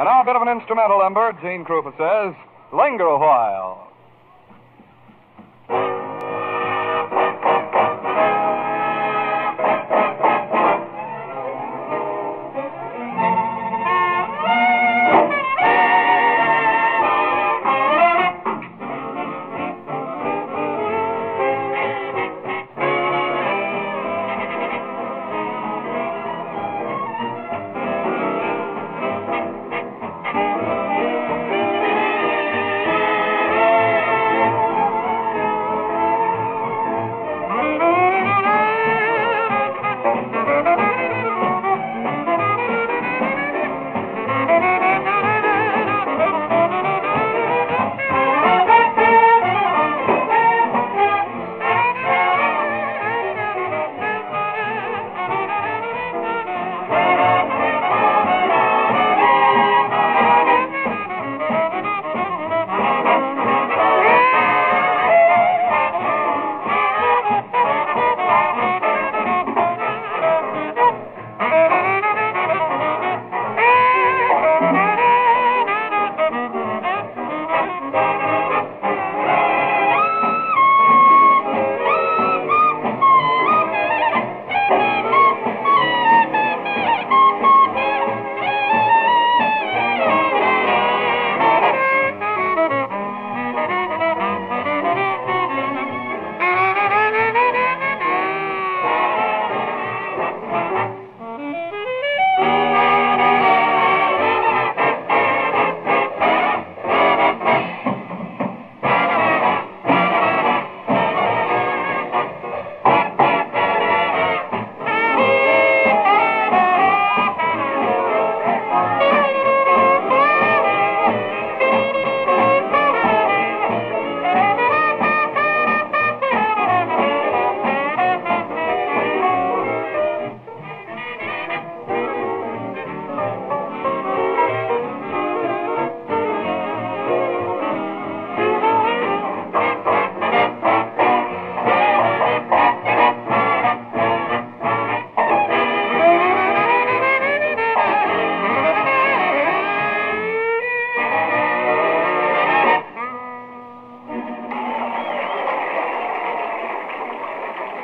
And now a bit of an instrumental number, Gene Krupa says. Linger a while.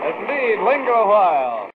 Yes, indeed. Linger a while.